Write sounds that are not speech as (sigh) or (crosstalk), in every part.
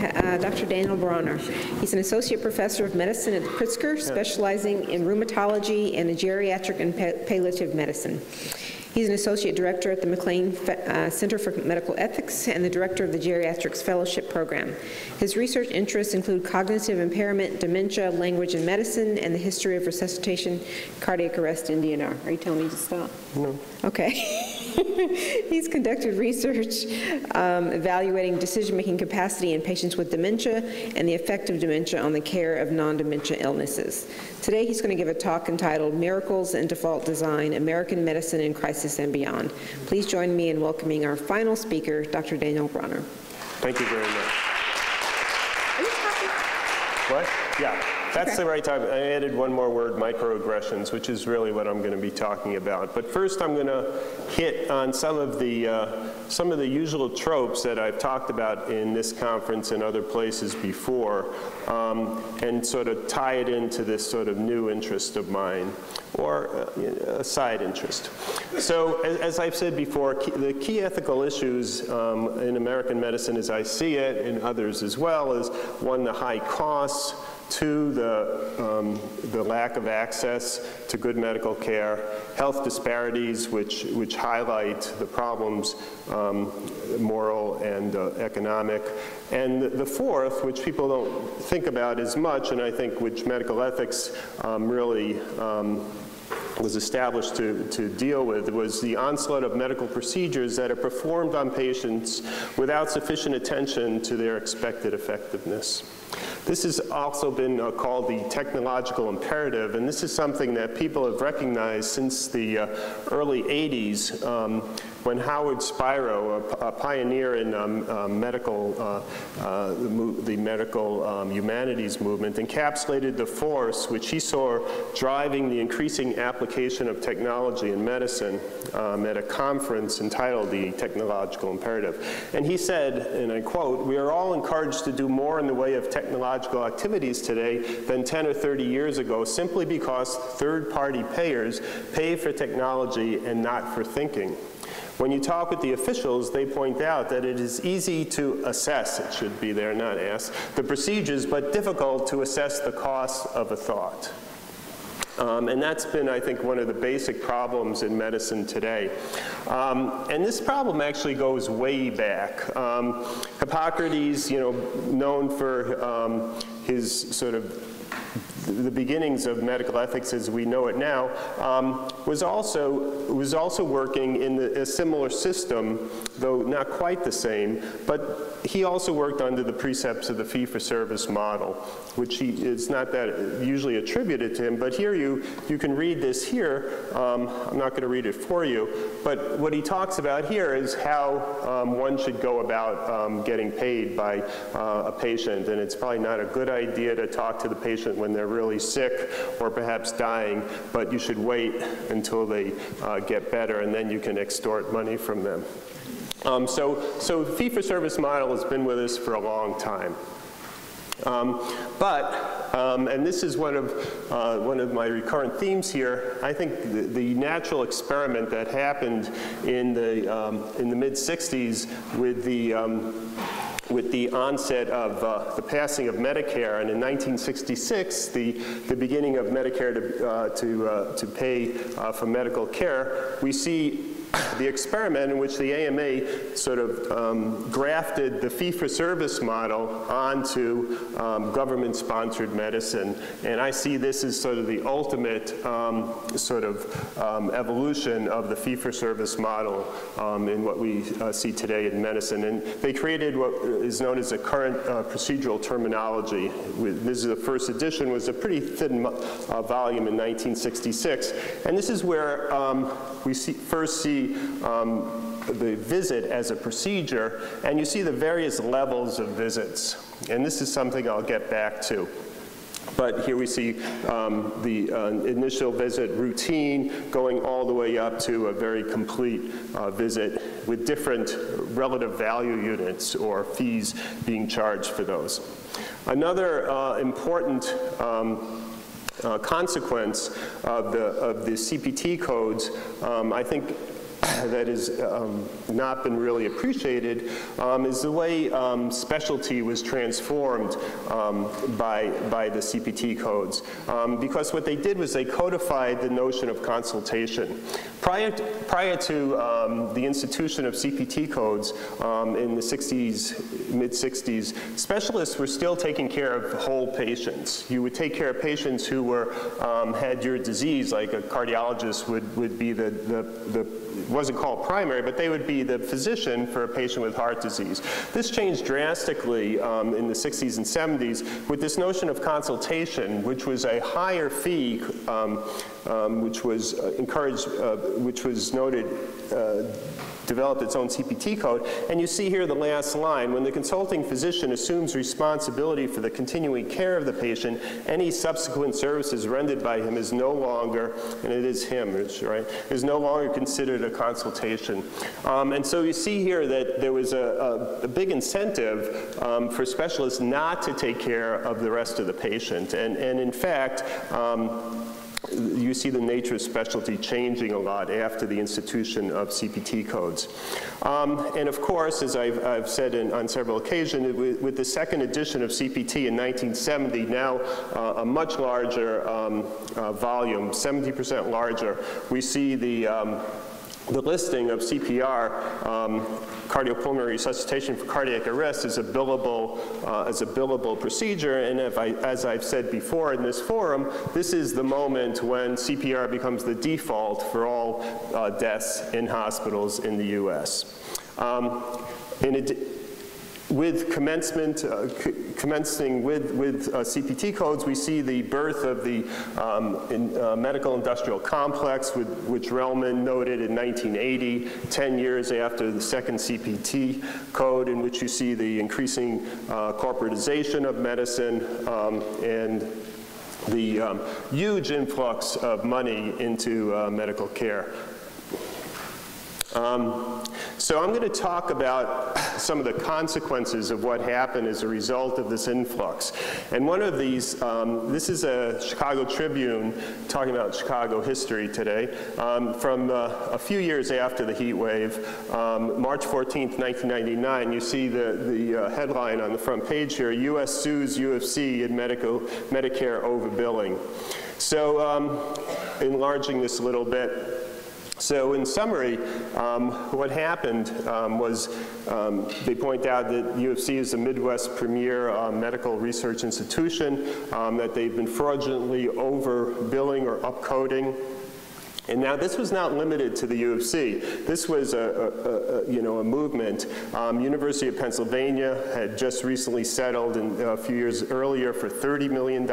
uh, Dr. Daniel Brauner. He's an associate professor of medicine at Pritzker, specializing in rheumatology and geriatric and palliative medicine. He's an associate director at the MacLean uh, Center for Medical Ethics and the director of the Geriatrics Fellowship Program. His research interests include cognitive impairment, dementia, language and medicine, and the history of resuscitation, cardiac arrest, and DNR. Are you telling me to stop? No. Okay. (laughs) He's conducted research um, evaluating decision-making capacity in patients with dementia and the effect of dementia on the care of non-dementia illnesses. Today, he's going to give a talk entitled Miracles and Default Design, American Medicine in Crisis and Beyond. Please join me in welcoming our final speaker, Dr. Daniel Brauner. Thank you very much. Are you talking? What? Yeah, that's Okay. the right time. I added one more word, microaggressions, which is really what I'm going to be talking about. But first, I'm going to hit on some of the uh, some of the usual tropes that I've talked about in this conference and other places before, um, and sort of tie it into this sort of new interest of mine, or uh, a side interest. So, as, as I've said before, key, the key ethical issues um, in American medicine, as I see it, and others as well, is one, the high costs. Two, the, um, the lack of access to good medical care, health disparities, which, which highlight the problems, um, moral and uh, economic. And the, fourth, which people don't think about as much, and I think which medical ethics um, really um, was established to, to deal with was the onslaught of medical procedures that are performed on patients without sufficient attention to their expected effectiveness. This has also been uh, called the technological imperative, and this is something that people have recognized since the uh, early 80s um, when Howard Spiro, a, a pioneer in um, uh, medical, uh, uh, the, the medical um, humanities movement, encapsulated the force which he saw driving the increasing application of technology in medicine um, at a conference entitled The Technological Imperative. And he said, and I quote, We are all encouraged to do more in the way of technological activities today than 10 or 30 years ago simply because third party payers pay for technology and not for thinking. When you talk with the officials, they point out that it is easy to assess, it should be there, not ask, the procedures, but difficult to assess the cost of a thought. Um, and that's been, I think, one of the basic problems in medicine today. Um, and this problem actually goes way back. Um, Hippocrates, you know, known for um, his sort of the beginnings of medical ethics as we know it now, um, was also was also working in the, a similar system, though not quite the same. But he also worked under the precepts of the fee-for-service model, which he is not that usually attributed to him. But here you you can read this here. Um, I'm not going to read it for you, but what he talks about here is how um, one should go about um, getting paid by uh, a patient, and it's probably not a good idea to talk to the patient when they're really sick or perhaps dying, but you should wait until they uh, get better and then you can extort money from them. Um, so, so the fee-for-service model has been with us for a long time. Um, but, um, and this is one of, uh, one of my recurrent themes here, I think the, the natural experiment that happened in the, um, in the mid-60s with the um, with the onset of uh, the passing of Medicare, and in 1966, the, the beginning of Medicare to, uh, to, uh, to pay uh, for medical care, we see the experiment in which the AMA sort of um, grafted the fee-for-service model onto um, government-sponsored medicine. And I see this as sort of the ultimate um, sort of um, evolution of the fee-for-service model um, in what we uh, see today in medicine. And they created what is known as a current uh, procedural terminology. This is the first edition, was a pretty thin uh, volume in 1966. And this is where we see, first see um, the visit as a procedure, and you see the various levels of visits. And this is something I'll get back to. But here we see um, the uh, initial visit routine going all the way up to a very complete uh, visit with different relative value units or fees being charged for those. Another uh, important um, uh, consequence of the, of the CPT codes, um, I think that has um, not been really appreciated um, is the way um, specialty was transformed um, by, by the CPT codes. Um, because what they did was they codified the notion of consultation. Prior to, prior to the institution of CPT codes in the 60s, mid-60s, specialists were still taking care of whole patients. You would take care of patients who were, had your disease, like a cardiologist would, would be the, the, the wasn't called primary, but they would be the physician for a patient with heart disease. This changed drastically um, in the 60s and 70s with this notion of consultation, which was a higher fee, um, um, which was uh, encouraged, uh, which was noted uh, developed its own CPT code. And you see here the last line, when the consulting physician assumes responsibility for the continuing care of the patient, any subsequent services rendered by him is no longer, and it is him, right, is no longer considered a consultation. Um, and so you see here that there was a, a, a big incentive um, for specialists not to take care of the rest of the patient. And, and in fact, um, you see the nature of specialty changing a lot after the institution of CPT codes. Um, and of course, as I've, I've said in, on several occasions, with, with, the second edition of CPT in 1970, now uh, a much larger um, uh, volume, 70% larger, we see the um, the listing of CPR, um, cardiopulmonary resuscitation for cardiac arrest, is a billable, uh, as a billable procedure. And I, as I've said before in this forum, this is the moment when CPR becomes the default for all uh, deaths in hospitals in the U.S. Um, in with commencement, uh, commencing with, with uh, CPT codes, we see the birth of the um, in, uh, medical industrial complex, with, which Relman noted in 1980, 10 years after the second CPT code, in which you see the increasing uh, corporatization of medicine um, and the um, huge influx of money into uh, medical care. Um, so I'm going to talk about some of the consequences of what happened as a result of this influx. And one of these, um, this is a Chicago Tribune talking about Chicago history today, um, from uh, a few years after the heat wave, um, March 14th, 1999. You see the, the uh, headline on the front page here, U.S. sues U of C in medical, Medicare overbilling. So um, enlarging this a little bit, so in summary, um, what happened um, was um, they point out that U of C is the Midwest premier uh, medical research institution, um, that they've been fraudulently overbilling or upcoding and now this was not limited to the U of C. This was a, a, a you know, a movement. Um, University of Pennsylvania had just recently settled in, a few years earlier for $30 million.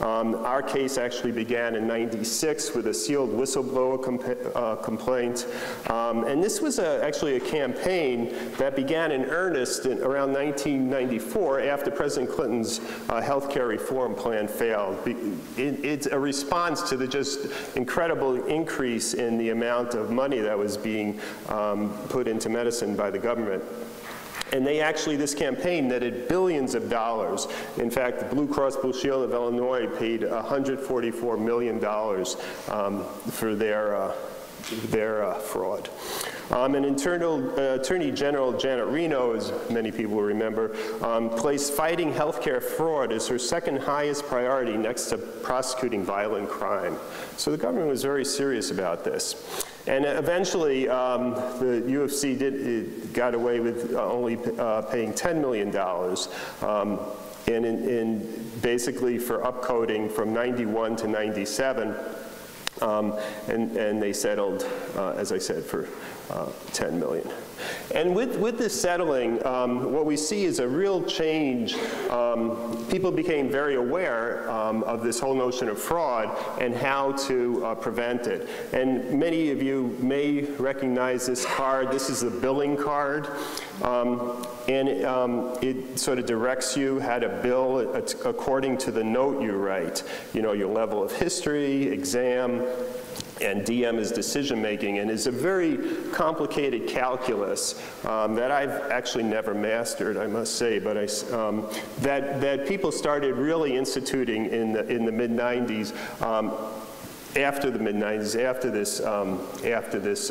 Um, our case actually began in 96 with a sealed whistleblower uh, complaint. Um, and this was a, actually a campaign that began in earnest in, around 1994 after President Clinton's uh, health care reform plan failed. It, it's a response to the just incredible increase in the amount of money that was being um, put into medicine by the government. And they actually, this campaign netted billions of dollars. In fact, the Blue Cross Blue Shield of Illinois paid $144 million um, for their, uh, their uh, fraud. Um, and internal, uh, Attorney General Janet Reno, as many people remember, um, placed fighting healthcare fraud as her second highest priority next to prosecuting violent crime. So the government was very serious about this. And eventually, um, the U of C did, got away with uh, only uh, paying $10 million. Um, and in, in basically for upcoding from 91 to 97. Um, and, and they settled, uh, as I said, for uh, 10 million. And with, with this settling, um, what we see is a real change. Um, people became very aware um, of this whole notion of fraud and how to uh, prevent it. And many of you may recognize this card. This is the billing card. Um, and um, it, sort of directs you how to bill according to the note you write. You know, your level of history, exam, and DM is decision making and is a very complicated calculus um, that I've actually never mastered, I must say, but I, um, that, that people started really instituting in the, in the mid 90s. Um, after the mid-90s, after this, um, after this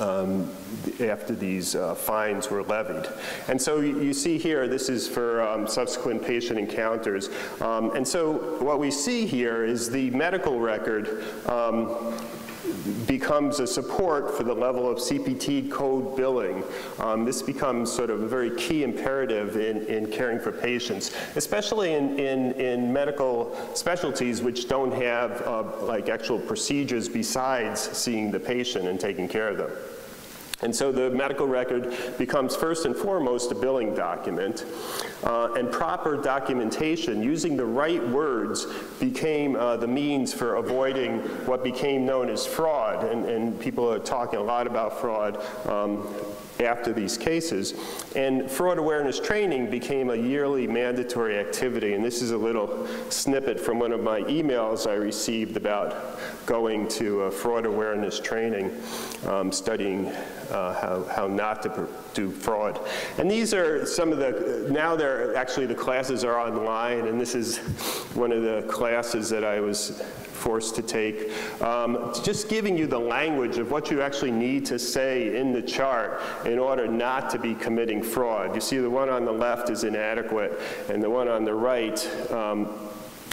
um, after these uh, fines were levied. And so you, you see here, this is for um, subsequent patient encounters. Um, and so what we see here is the medical record um, becomes a support for the level of CPT code billing. Um, this becomes sort of a very key imperative in, in caring for patients, especially in, in, in medical specialties which don't have uh, like actual procedures besides seeing the patient and taking care of them. And so the medical record becomes first and foremost a billing document. Uh, and proper documentation, using the right words, became uh, the means for avoiding what became known as fraud. And, and people are talking a lot about fraud um, after these cases. And fraud awareness training became a yearly mandatory activity. And this is a little snippet from one of my emails I received about going to fraud awareness training, um, studying uh, how, how not to do fraud. And these are some of the, now they're actually the classes are online, and this is one of the classes that I was forced to take. Um, just giving you the language of what you actually need to say in the chart in order not to be committing fraud. You see the one on the left is inadequate, and the one on the right um,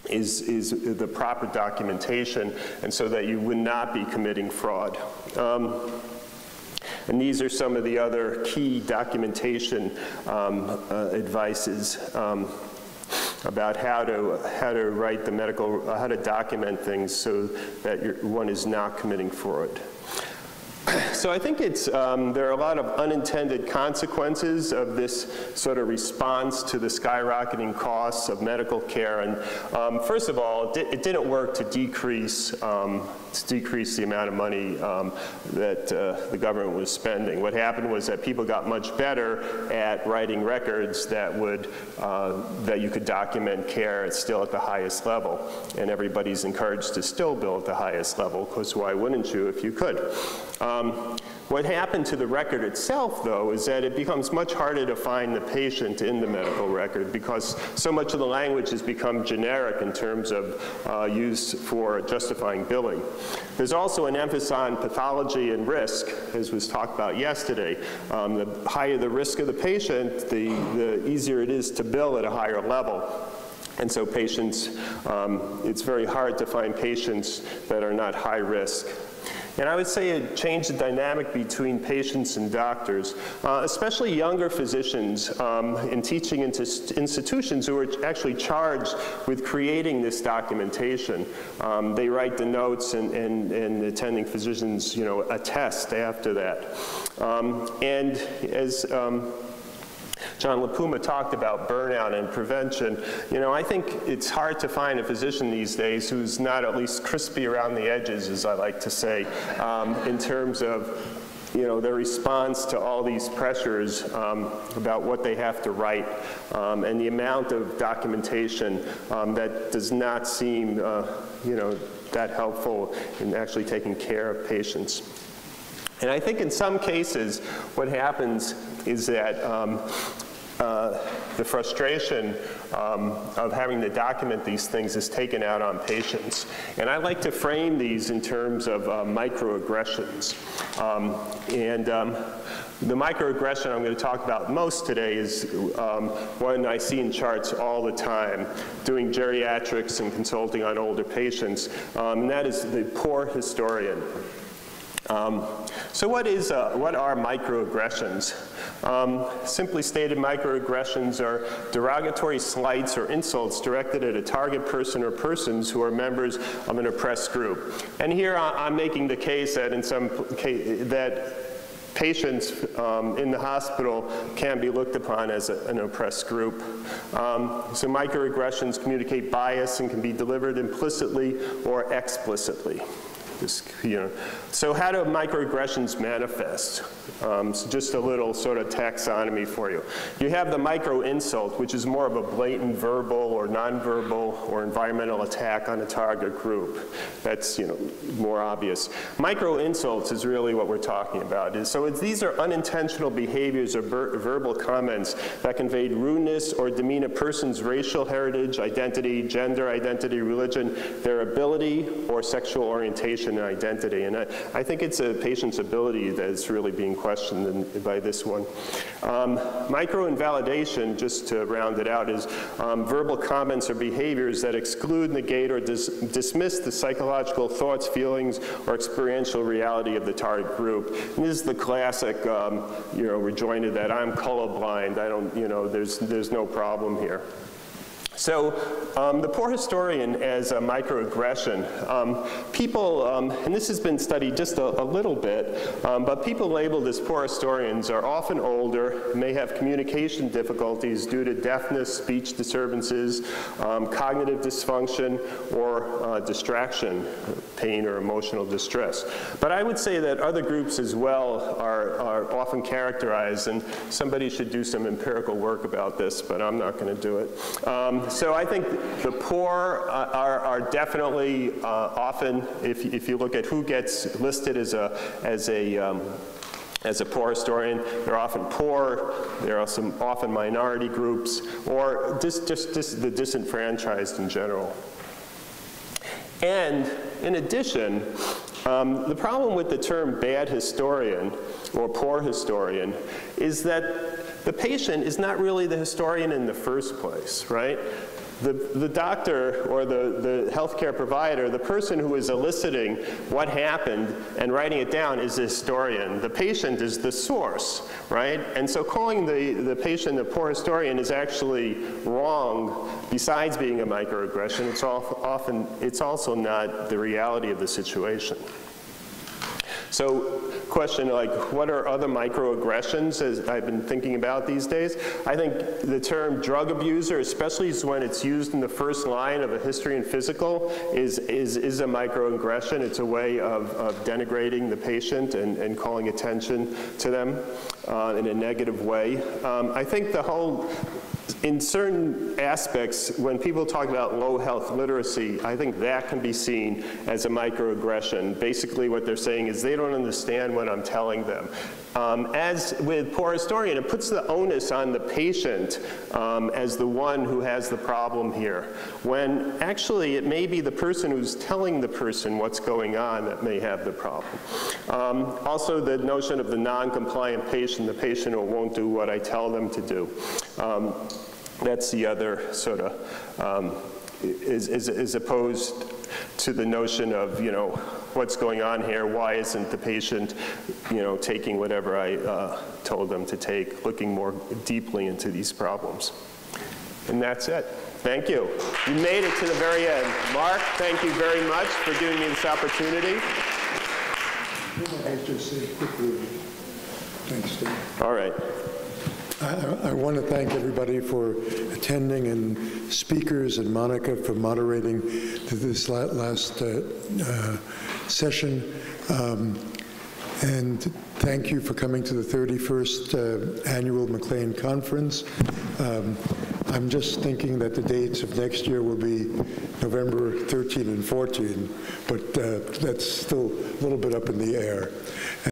is, is the proper documentation, and so that you would not be committing fraud. Um, and these are some of the other key documentation um, uh, advices. Um, about how to, how to write the medical, uh, how to document things so that one is not committing fraud. So I think it's, um, there are a lot of unintended consequences of this sort of response to the skyrocketing costs of medical care. And um, first of all, it, it, didn't work to decrease, um, to decrease the amount of money um, that uh, the government was spending. What happened was that people got much better at writing records that would, uh, that you could document care at still at the highest level. And everybody's encouraged to still bill at the highest level, because why wouldn't you if you could? Um, what happened to the record itself, though, is that it becomes much harder to find the patient in the medical record because so much of the language has become generic in terms of uh, use for justifying billing. There's also an emphasis on pathology and risk, as was talked about yesterday. Um, the higher the risk of the patient, the, the easier it is to bill at a higher level. And so patients, um, it's very hard to find patients that are not high risk. And I would say it changed the dynamic between patients and doctors, uh, especially younger physicians um, in teaching into institutions who are actually charged with creating this documentation. Um, they write the notes and, and, and attending physicians, you know, attest after that. Um, and as um, John La Puma talked about burnout and prevention. You know, I think it's hard to find a physician these days who's not at least crispy around the edges, as I like to say, um, in terms of you know, their response to all these pressures um, about what they have to write um, and the amount of documentation um, that does not seem, uh, you know, that helpful in actually taking care of patients. And I think in some cases, what happens is that um, uh, the frustration um, of having to document these things is taken out on patients. And I like to frame these in terms of uh, microaggressions. Um, and um, the microaggression I'm going to talk about most today is um, one I see in charts all the time, doing geriatrics and consulting on older patients, um, and that is the poor historian. Um, so what, is, uh, what are microaggressions? Um, simply stated, microaggressions are derogatory slights or insults directed at a target person or persons who are members of an oppressed group. And here I'm making the case that in some case, that patients um, in the hospital can be looked upon as a, an oppressed group. Um, so microaggressions communicate bias and can be delivered implicitly or explicitly. This, you know. So how do microaggressions manifest? Um, so just a little sort of taxonomy for you. You have the micro insult, which is more of a blatant verbal or nonverbal or environmental attack on a target group. That's you know more obvious. Micro insults is really what we're talking about. Is- So these are unintentional behaviors or ver- verbal comments that convey rudeness or demean a person's racial heritage, identity, gender identity, religion, their ability or sexual orientation and identity. And I, I think it's a patient's ability that's really being questioned in, by this one. Um, Micro-invalidation, just to round it out, is um, verbal comments or behaviors that exclude, negate, or dis- dismiss the psychological thoughts, feelings, or experiential reality of the target group. And this is the classic, um, you know, rejoinder that I'm colorblind. I don't, you know, there's there's no problem here. So um, the poor historian as a microaggression, um, people, um, and this has been studied just a, a little bit, um, but people labeled as poor historians are often older, may have communication difficulties due to deafness, speech disturbances, um, cognitive dysfunction, or uh, distraction, pain or emotional distress. But I would say that other groups as well are, are often characterized, and somebody should do some empirical work about this, but I'm not going to do it. So I think the poor are, are definitely uh, often, if, if you look at who gets listed as a, as a um, as a poor historian, they're often poor, there are some often minority groups, or just, just, just the disenfranchised in general. And in addition, um, the problem with the term bad historian or poor historian is that the patient is not really the historian in the first place, right? The, the doctor or the, the healthcare provider, the person who is eliciting what happened and writing it down is the historian. The patient is the source, right? And so calling the, the patient a poor historian is actually wrong. Besides being a microaggression, it's al- often, it's also not the reality of the situation. So question like, what are other microaggressions as I've been thinking about these days? I think the term drug abuser, especially when it's used in the first line of a history and physical, is, is, is a microaggression. It's a way of, of denigrating the patient and, and calling attention to them uh, in a negative way. Um, I think the whole in certain aspects, when people talk about low health literacy, I think that can be seen as a microaggression. Basically, what they're saying is they don't understand what I'm telling them. Um, as with poor historian, it puts the onus on the patient um, as the one who has the problem here, when actually it may be the person who's telling the person what's going on that may have the problem. Um, also, the notion of the non-compliant patient, the patient who won't do what I tell them to do. Um, that's the other sort of, um, is, is, is opposed to the notion of, you know, what's going on here? Why isn't the patient, you know, taking whatever I uh, told them to take, looking more deeply into these problems? And that's it. Thank you. You made it to the very end. Mark, thank you very much for giving me this opportunity. I just say quickly, thanks, Steve. All right. I, I want to thank everybody for attending and speakers and Monica for moderating this last uh, uh, session. Um, And thank you for coming to the 31st uh, Annual MacLean Conference. Um, I'm just thinking that the dates of next year will be November 13 and 14, but uh, that's still a little bit up in the air.